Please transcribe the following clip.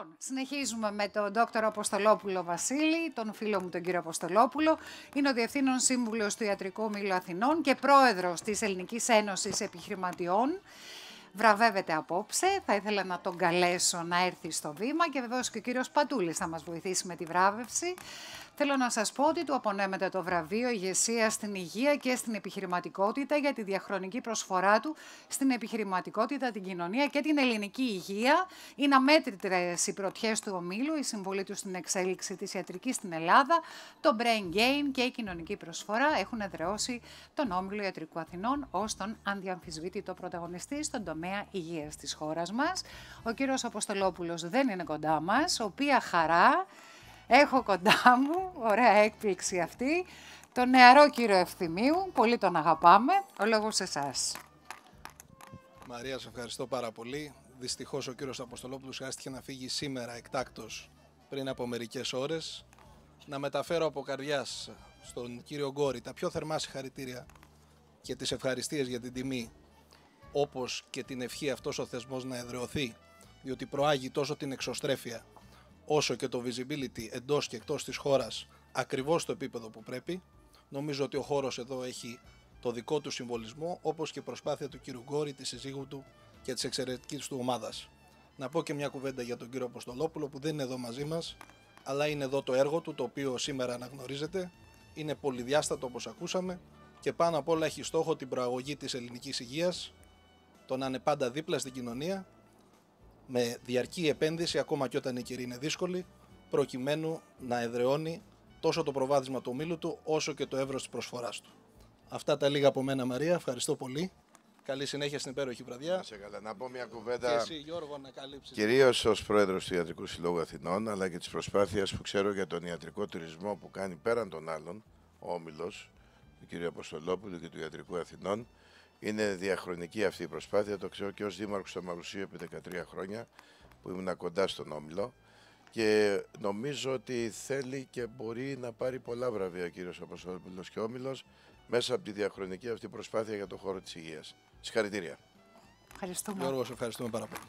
Λοιπόν, συνεχίζουμε με τον Δόκτωρο Αποστολόπουλο Βασίλη, τον φίλο μου τον κύριο Αποστολόπουλο. Είναι ο Διευθύνων Σύμβουλος του Ιατρικού Μήλου Αθηνών και πρόεδρος της Ελληνικής Ένωσης Επιχειρηματιών. Βραβεύεται απόψε, θα ήθελα να τον καλέσω να έρθει στο βήμα και βεβαίως και ο κύριος Πατούλης θα μας βοηθήσει με τη βράβευση. Θέλω να σας πω ότι του απονέμεται το βραβείο ηγεσία στην υγεία και στην επιχειρηματικότητα για τη διαχρονική προσφορά του στην επιχειρηματικότητα, την κοινωνία και την ελληνική υγεία. Είναι αμέτρητες οι πρωτιές του ομίλου, η συμβολή του στην εξέλιξη της ιατρικής στην Ελλάδα, το Brain Gain και η κοινωνική προσφορά έχουν εδραιώσει τον Όμιλο Ιατρικού Αθηνών ως τον ανδιαμφισβήτητο πρωταγωνιστή στον τομέα υγείας της χώρας μας. Ο κύριος Αποστολόπουλος δεν είναι κοντά μας, οποία χαρά Έχω κοντά μου, ωραία έκπληξη αυτή, τον νεαρό κύριο Ευθυμίου, πολύ τον αγαπάμε, ο λόγος σε εσάς. Μαρία, σε ευχαριστώ πάρα πολύ. Δυστυχώς ο κύριος Αποστολόπουλος χρειάστηκε να φύγει σήμερα εκτάκτος πριν από μερικές ώρες. Να μεταφέρω από καρδιάς στον κύριο Γκόρη τα πιο θερμά συγχαρητήρια και τις ευχαριστίες για την τιμή όπως και την ευχή αυτός ο θεσμός να εδρεωθεί διότι προάγει τόσο την εξωστρέφεια όσο και το visibility εντός και εκτός της χώρας ακριβώς στο επίπεδο που πρέπει. Νομίζω ότι ο χώρος εδώ έχει το δικό του συμβολισμό, όπως και η προσπάθεια του κύριου Γκόρη, της συζύγου του και της εξαιρετικής του ομάδας. Να πω και μια κουβέντα για τον κύριο Αποστολόπουλο που δεν είναι εδώ μαζί μας, αλλά είναι εδώ το έργο του, το οποίο σήμερα αναγνωρίζεται. Είναι πολυδιάστατο όπως ακούσαμε και πάνω απ' όλα έχει στόχο την προαγωγή της ελληνικής υγείας, το να είναι πάντα δίπλα στην κοινωνία με διαρκή επένδυση, ακόμα και όταν η καιρή είναι δύσκολη, προκειμένου να εδραιώνει τόσο το προβάδισμα του ομίλου του, όσο και το εύρος της προσφοράς του. Αυτά τα λίγα από μένα, Μαρία. Ευχαριστώ πολύ. Καλή συνέχεια στην υπέροχη βραδιά. Σε καλά. Να πω μια κουβέντα. Και εσύ, Γιώργο, να καλύψεις. Κυρίως ως πρόεδρος του Ιατρικού Συλλόγου Αθηνών, αλλά και της προσπάθειας που ξέρω για τον ιατρικό τουρισμό που κάνει πέραν των άλλων, ο Όμιλος, του κ. Αποστολόπουλου και του Ιατρικού Αθηνών, είναι διαχρονική αυτή η προσπάθεια, το ξέρω και ως Δήμαρχος του Μαρουσίου επί 13 χρόνια που ήμουν κοντά στον Όμιλο και νομίζω ότι θέλει και μπορεί να πάρει πολλά βραβεία ο κύριος Αποστολόπουλος και Όμιλος μέσα από τη διαχρονική αυτή προσπάθεια για το χώρο της υγείας. Συγχαρητήρια. Ευχαριστούμε. Γιώργος, σε ευχαριστούμε πάρα πολύ.